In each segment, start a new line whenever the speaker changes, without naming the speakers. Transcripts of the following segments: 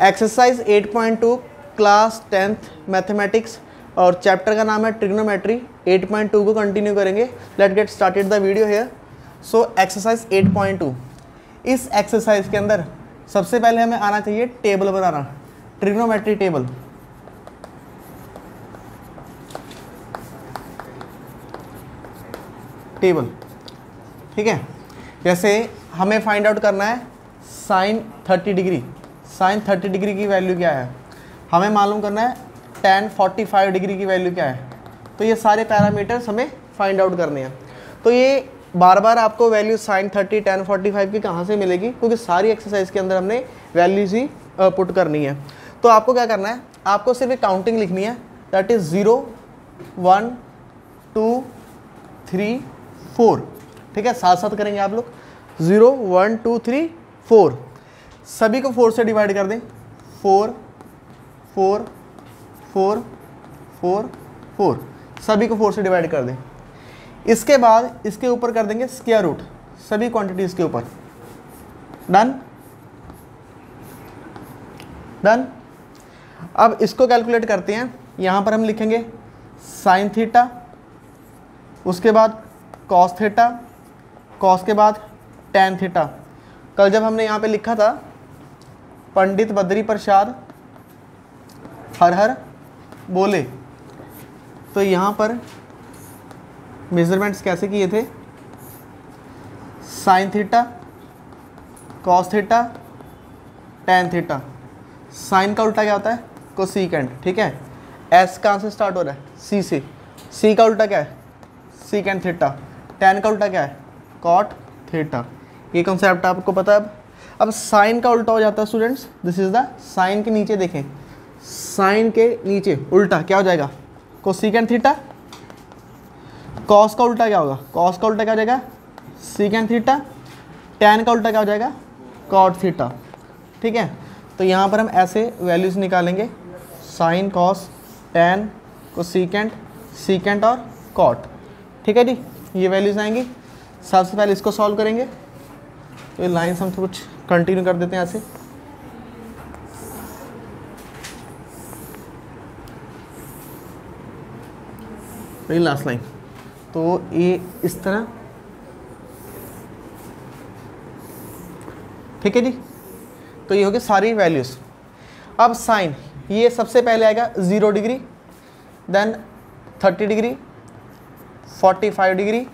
Exercise 8.2 class tenth mathematics और chapter का नाम है ट्रिग्नोमेट्री 8.2 को कंटिन्यू करेंगे. Let get started the video here so exercise 8.2 इस एक्सरसाइज के अंदर सबसे पहले हमें आना चाहिए टेबल बनाना. ट्रिग्नोमेट्री टेबल टेबल ठीक है? जैसे हमें फाइंड आउट करना है साइन 30 डिग्री साइन 30 डिग्री की वैल्यू क्या है? हमें मालूम करना है टेन 45 डिग्री की वैल्यू क्या है? तो ये सारे पैरामीटर्स हमें फाइंड आउट करने हैं। तो ये बार बार आपको वैल्यू साइन 30 टेन 45 की कहाँ से मिलेगी? क्योंकि सारी एक्सरसाइज के अंदर हमने वैल्यूज़ ही पुट करनी है। तो आपको क्या करना है? आपको सिर्फ़ एक काउंटिंग लिखनी है। That is zero one two three four ठीक है? साथ साथ करेंगे आप लोग। Zero one two three four सभी को फोर से डिवाइड कर दें। Four four four four four. सभी को फोर से डिवाइड कर दें। इसके बाद इसके ऊपर कर देंगे स्केयर रूट सभी क्वांटिटीज़ के ऊपर। डन डन अब इसको कैलकुलेट करते हैं। यहाँ पर हम लिखेंगे साइन थीटा उसके बाद कॉस थीटा कॉस के बाद टेन थीटा कल जब हमने यहाँ पे लिखा था पंडित बद्री प्रसाद, हर हर बोले। तो यहाँ पर मेजरमेंट्स कैसे किए थे? Sine theta cos theta tan theta sine का उल्टा क्या होता है? कोसीकेंट ठीक है? एस कहाँ से स्टार्ट हो रहा है? सी से। सी का उल्टा क्या है? सीकेंट थीटा टेन का उल्टा क्या है? कॉट थीटा ये कॉन्सेप्ट आपको पता है अब? अब साइन का उल्टा हो जाता है students this is the sine के नीचे देखें. साइन के नीचे उल्टा क्या हो जाएगा? कोसिकेंट थीटा कॉस का उल्टा क्या होगा? कॉस का उल्टा क्या हो जाएगा? सीकेंट थीटा टेन का उल्टा क्या हो जाएगा? कॉट थीटा ठीक है? तो यहाँ पर हम ऐसे वैल्यूज़ निकालेंगे. Sine cos tan cosecant secant और कॉट ठीक है जी? ये वैल्यूज़ आएँगी. सबसे पहले इसको सॉल्व करेंगे. तो ये लाइन्स हम कुछ कंटिन्यू कर देते हैं ऐसे। वही लास्ट लाइन तो ये इस तरह। ठीक है जी? तो ये हो गए सारी वैल्यूज़ अब साइन ये सबसे पहले आएगा zero degree then thirty degree forty five degree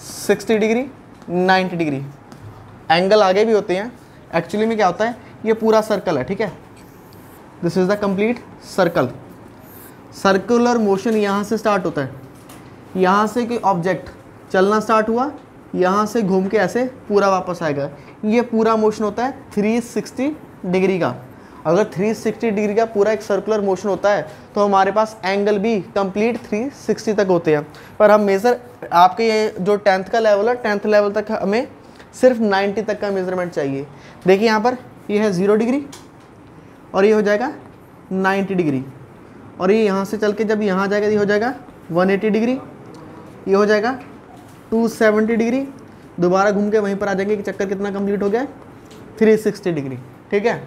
sixty degree ninety degree angle आगे भी होते हैं। एक्चुअली में क्या होता है? ये पूरा सर्कल है, ठीक है? This is the complete circle circular motion यहाँ से स्टार्ट होता है। यहाँ से कोई ऑब्जेक्ट चलना स्टार्ट हुआ, यहाँ से घूम के ऐसे पूरा वापस आएगा। ये पूरा मोशन होता है 360 डिग्री का। अगर 360 डिग्री का पूरा एक सर्कुलर मोशन होता है तो हमारे पास एंगल भी कंप्लीट 360 तक होते हैं। पर हम मेज़र आपके ये जो टेंथ का लेवल है टेंथ लेवल तक हमें सिर्फ़ 90 तक का मेज़रमेंट चाहिए। देखिए यहाँ पर, ये है ज़ीरो डिग्री और ये हो जाएगा 90 डिग्री और ये यहाँ से चल के जब यहाँ जाएगा, ये हो जाएगा 180 डिग्री ये हो जाएगा 270 डिग्री दोबारा घूम के वहीं पर आ जाएँगे कि चक्कर कितना कंप्लीट हो गया 360 डिग्री ठीक है?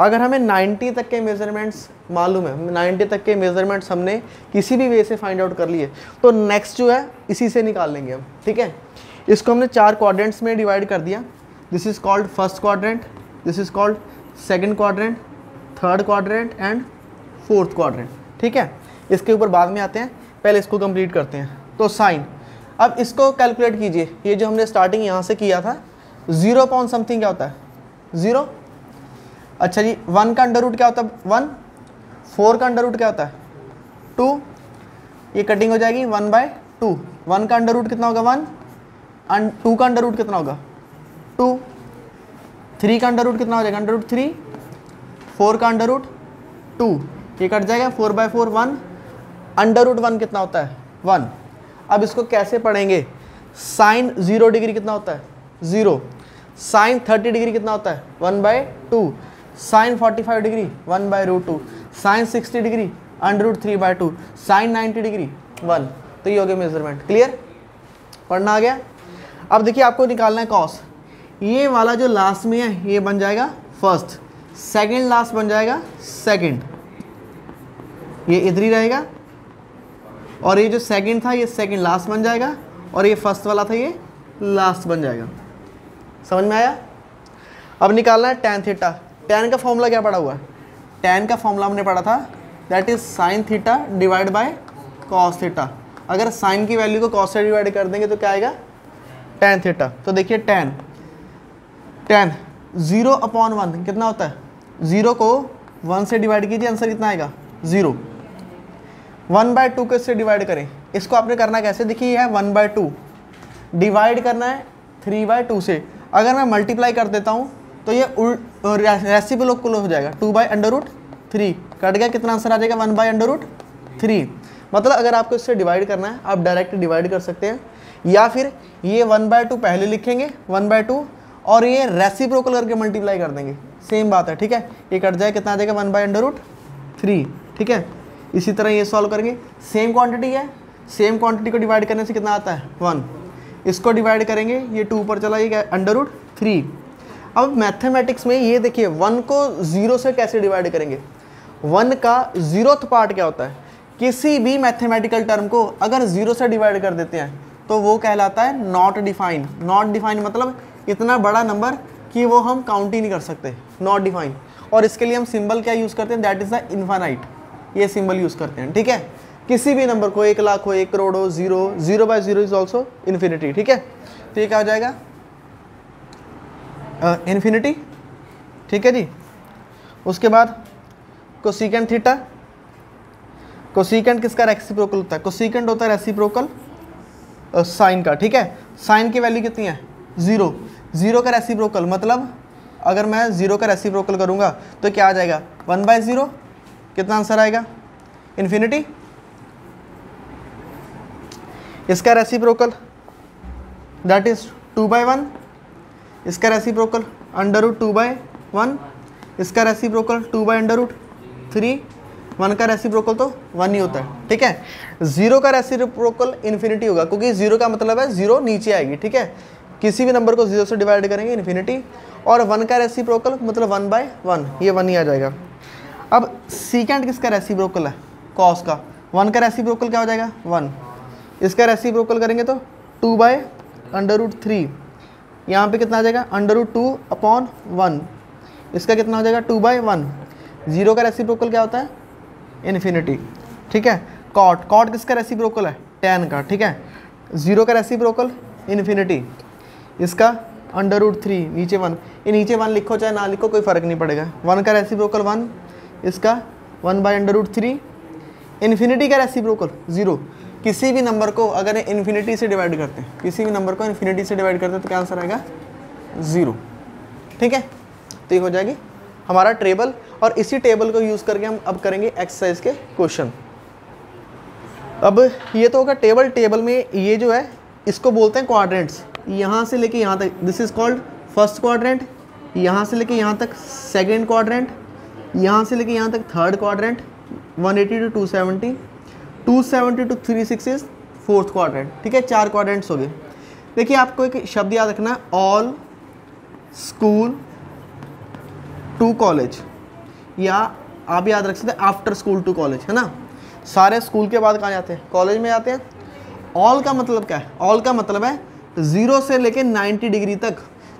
अगर हमें 90 तक के मेजरमेंट्स मालूम है 90 तक के मेजरमेंट्स हमने किसी भी वे से फाइंड आउट कर लिए तो नेक्स्ट जो है, इसी से निकाल लेंगे हम, ठीक है? इसको हमने चार क्वाड्रेंट्स में डिवाइड कर दिया। This is called first quadrant this is called second quadrant third quadrant and fourth quadrant ठीक है? इसके ऊपर बाद में आते हैं, पहले इसको कंप्लीट करते हैं। तो साइन अब इसको कैलकुलेट कीजिए। ये जो हमने स्टार्टिंग यहाँ से किया था ज़ीरो पॉइंट समथिंग क्या होता है? ज़ीरो अच्छा जी वन का अंडर रूट क्या होता है? वन फोर का अंडर रूट क्या होता है? टू ये कटिंग हो जाएगी वन बाय टू वन का अंडर रूट कितना होगा? वन टू का अंडर रूट कितना होगा? टू थ्री का अंडर रूट कितना हो जाएगा? अंडर रूट थ्री फोर का अंडर रूट टू ये कट जाएगा। Four by four one under root one कितना होता है? वन अब इसको कैसे पढ़ेंगे? साइन ज़ीरो डिग्री कितना होता है? ज़ीरो साइन थर्टी डिग्री कितना होता है? One by two sine forty five degree one by root two sine sixty degree under root three by two sine ninety degree one तो ये हो गया मेज़रमेंट क्लियर पढ़ना आ गया? अब देखिए आपको निकालना है कॉस ये वाला जो लास्ट में है, ये बन जाएगा फ़र्स्ट सेकंड लास्ट बन जाएगा सेकंड ये इधर ही रहेगा। और ये जो सेकंड था, ये सेकंड लास्ट बन जाएगा। और ये फ़र्स्ट वाला था, ये लास्ट बन जाएगा। समझ में आया? अब निकालना है टेन थीटा टेन का फॉर्मूला क्या पड़ा हुआ है? टेन का फॉर्मूला हमने पढ़ा था that is sine theta divide by cos theta अगर साइन की वैल्यू को कॉस से डिवाइड कर देंगे तो क्या आएगा? टेन थीटा तो देखिए tan tan zero upon one कितना होता है? ज़ीरो को वन से डिवाइड कीजिए आंसर कितना आएगा? ज़ीरो वन बाय टू किससे डिवाइड करें। इसको आपने करना कैसे? देखिए है वन बाय टू डिवाइड करना है थ्री बाय टू से। अगर मैं मल्टीप्लाई कर देता हूँ तो ये रेसिप्रोकल हो जाएगा। Two by under root three cut गया, कितना आंसर आ जाएगा? One by under root three मतलब अगर आपको इससे डिवाइड करना है, आप डायरेक्ट डिवाइड कर सकते हैं। या फिर ये वन बाय टू पहले लिखेंगे वन बाय टू और ये रेसिप्रोकल करके मल्टीप्लाई कर देंगे। सेम बात है, ठीक है? ये कट जाए, कितना आ जाएगा? One by under root three ठीक है? इसी तरह ये सॉल्व करेंगे। सेम क्वांटिटी है सेम क्वांटिटी को डिवाइड करने से कितना आता है? वन इसको डिवाइड करेंगे, ये टू ऊपर चला, ये अंडर रूट थ्री अब मैथमेटिक्स में ये देखिए वन को ज़ीरो से कैसे डिवाइड करेंगे? वन का ज़ीरोथ पार्ट क्या होता है? किसी भी मैथमेटिकल टर्म को अगर ज़ीरो से डिवाइड कर देते हैं तो वो कहलाता है नॉट डिफाइन नॉट डिफाइन मतलब इतना बड़ा नंबर कि वो हम काउंट ही नहीं कर सकते. नॉट डिफाइन और इसके लिए हम सिंबल क्या यूज़ करते हैं? दैट इज़ द इन्फानाइट ये सिंबल यूज़ करते हैं. ठीक है? किसी भी नंबर को एक लाख हो एक करोड़ हो zero zero by zero is also infinity ठीक है? तो ये क्या हो जाएगा? इन्फिनिटी uh, ठीक है जी? उसके बाद कोसिकेंट थीटा कोसिकेंट किसका रेसिप्रोकल होता है? कोसिकेंट होता है रेसिप्रोकल साइन का, ठीक है? साइन की वैल्यू कितनी है? ज़ीरो ज़ीरो का रेसिप्रोकल मतलब अगर मैं ज़ीरो का रेसिप्रोकल करूँगा तो क्या आ जाएगा? वन बाय ज़ीरो कितना आंसर आएगा? इन्फिनिटी इसका reciprocal that is two by one इसका reciprocal under root two by one इसका reciprocal two by under root three one का रेसिप्रोकल तो वन ही होता है, ठीक है? ज़ीरो का रेसिप्रोकल इन्फिनिटी होगा, क्योंकि ज़ीरो का मतलब है ज़ीरो नीचे आएगी, ठीक है? किसी भी नंबर को ज़ीरो से डिवाइड करेंगे इन्फिनिटी और वन का रेसिप्रोकल मतलब वन बाय वन ये वन ही आ जाएगा। अब सीकेंड किसका रेसिप्रोकल है? कॉस का। वन का रेसिप्रोकल क्या हो जाएगा? वन इसका रेसिप्रोकल करेंगे तो two by under root three यहाँ पर कितना आ जाएगा? Under root two upon one इसका कितना हो जाएगा? टू बाय वन ज़ीरो का रेसिप्रोकल क्या होता है? इन्फिनिटी, ठीक है? कॉट कॉट किसका रेसिप्रोकल है? टेन का, ठीक है? ज़ीरो का रेसिप्रोकल इन्फिनिटी इसका अंडर रूट थ्री नीचे वन ये नीचे वन लिखो, चाहे ना लिखो, कोई फ़र्क नहीं पड़ेगा। वन का रेसिप्रोकल वन इसका one by under root three infinity का रेसिप्रोकल ज़ीरो किसी भी नंबर को अगर इन्फिनिटी से डिवाइड करते हैं, किसी भी नंबर को इन्फिनिटी से डिवाइड करते हैं तो क्या आंसर आएगा? ज़ीरो ठीक है? तो ये हो जाएगी हमारा टेबल और इसी टेबल को यूज़ करके हम अब करेंगे एक्सरसाइज के क्वेश्चन अब ये तो होगा टेबल टेबल में ये जो है, इसको बोलते हैं क्वाड्रेंट्स यहाँ से लेके यहाँ तक this is called first quadrant यहाँ से लेके यहाँ तक सेकेंड क्वाड्रेंट यहाँ से लेके यहाँ तक third quadrant 180 to 270 270 to 360 is fourth quadrant ठीक है? चार क्वाड्रेंट्स हो गए. देखिए, आपको एक शब्द याद रखना ऑल स्कूल टू कॉलेज या आप याद रख सकते हैं आफ्टर स्कूल टू कॉलेज है ना? सारे स्कूल के बाद कहाँ जाते हैं? कॉलेज में जाते हैं। ऑल का मतलब क्या है? ऑल का मतलब है ज़ीरो से लेके 90 डिग्री तक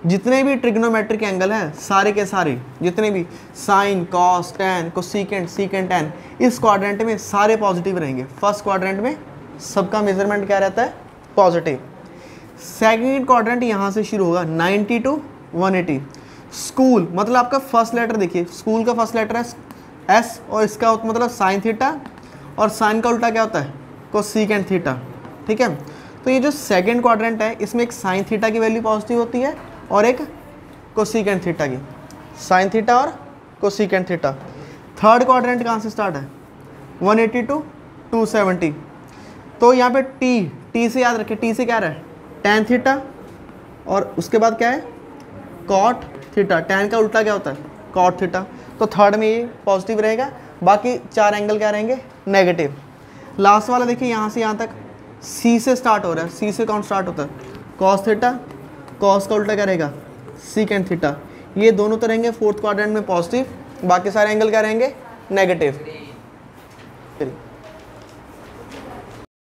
जितने भी ट्रिग्नोमेट्रिक एंगल हैं, सारे के सारे, जितने भी sine cos tan cosecant secant tan इस क्वाड्रेंट में सारे पॉजिटिव रहेंगे। फ़र्स्ट क्वाड्रेंट में सबका मेज़रमेंट क्या रहता है? पॉजिटिव सेकेंड क्वाड्रेंट यहाँ से शुरू होगा 90 टू 180 स्कूल मतलब आपका फ़र्स्ट लेटर देखिए, स्कूल का फ़र्स्ट लेटर है एस और इसका मतलब साइन थीटा और साइन का उल्टा क्या होता है? को सीकेंट थीटा ठीक है? तो ये जो सेकेंड क्वाड्रेंट है, इसमें एक साइन थीटा की वैल्यू पॉजिटिव होती है और एक कोसिकेंट थीटा की। साइन थीटा और कोसिकेंट थीटा थर्ड क्वाड्रेंट कहाँ से स्टार्ट है? 180 टू 270 तो यहाँ पे टी टी से याद रखें टी से क्या रहा है? टेन थीटा और उसके बाद क्या है? कॉट थीटा टेन का उल्टा क्या होता है? कॉट थीटा तो थर्ड में ये पॉजिटिव रहेगा। बाकी चार एंगल क्या रहेंगे? नेगेटिव लास्ट वाला देखिए, यहाँ से यहाँ तक सी से स्टार्ट हो रहा है। सी से कौन स्टार्ट होता है? कॉस थीटा कॉस का उल्टा क्या रहेगा? सीकेंड थीटा ये दोनों तो रहेंगे फोर्थ क्वाड्रेंट में पॉजिटिव बाकी सारे एंगल क्या रहेंगे? नेगेटिव